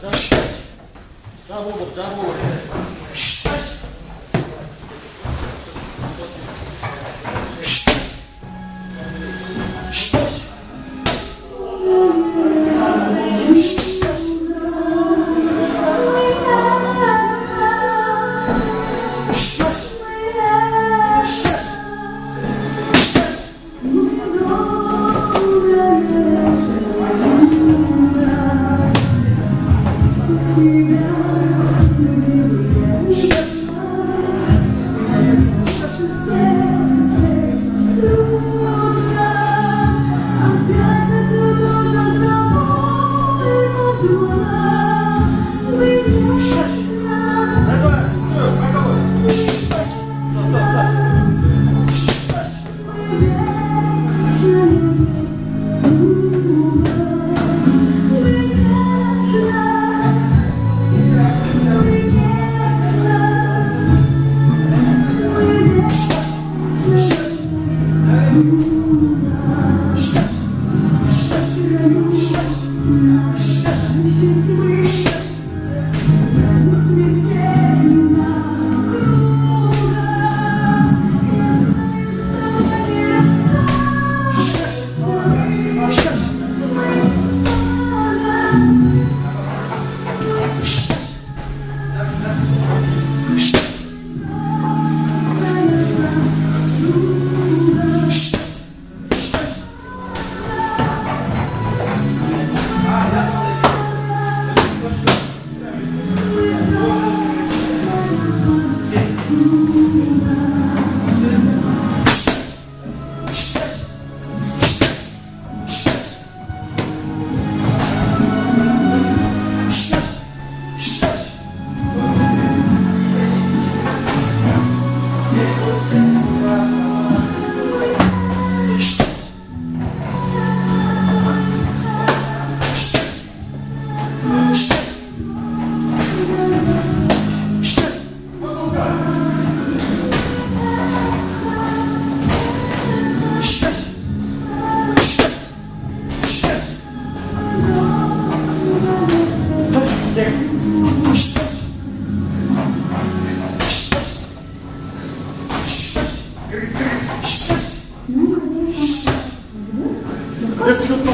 Здорово, здорово. you. Esse que eu tô.